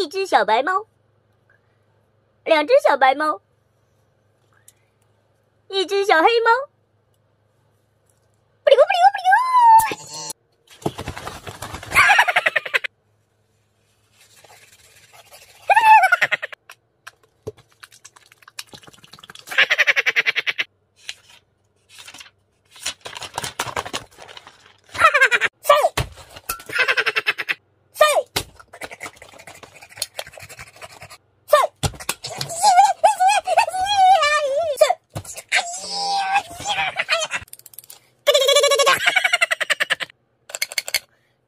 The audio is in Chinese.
一只小白猫，两只小白猫，一只小黑猫。